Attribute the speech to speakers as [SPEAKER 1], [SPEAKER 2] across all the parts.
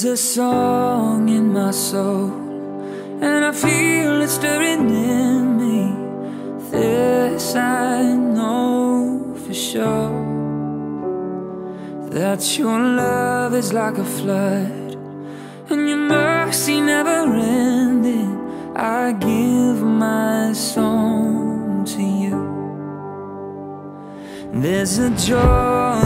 [SPEAKER 1] There's a song in my soul And I feel it stirring in me. This I know for sure That your love is like a flood And your mercy never ending. I give my song to you. There's a joy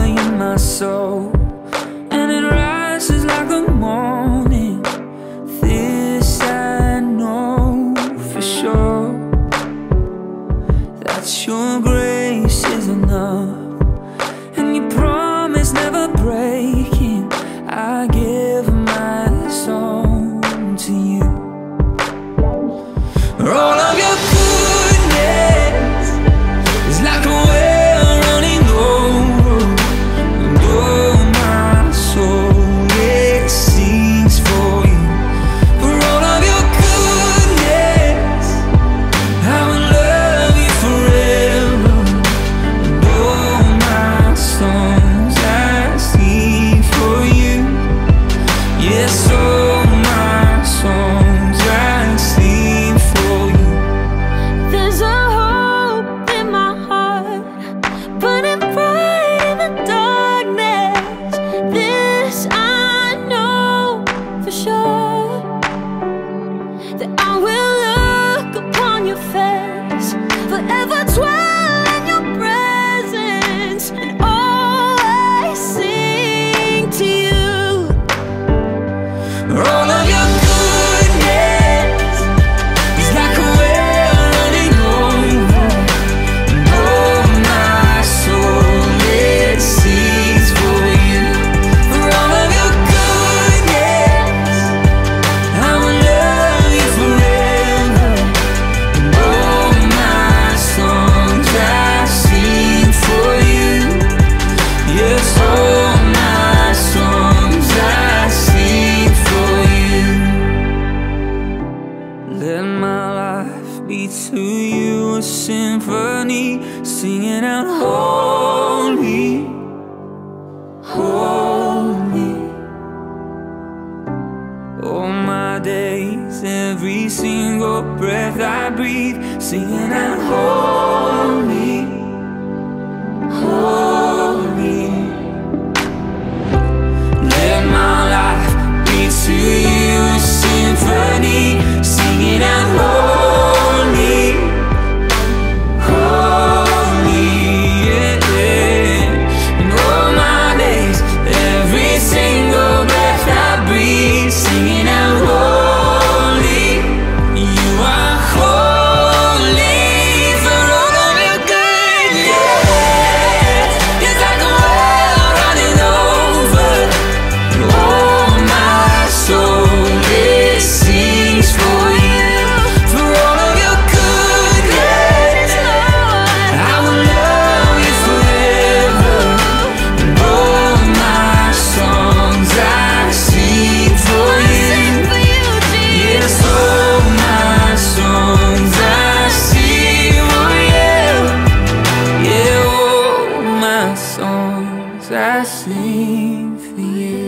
[SPEAKER 2] sure that you're great. will look upon your face forever dwell in your presence to you
[SPEAKER 1] a symphony singing out holy, holy. All my days, every single breath I breathe, singing out holy, holy. songs I sing for you.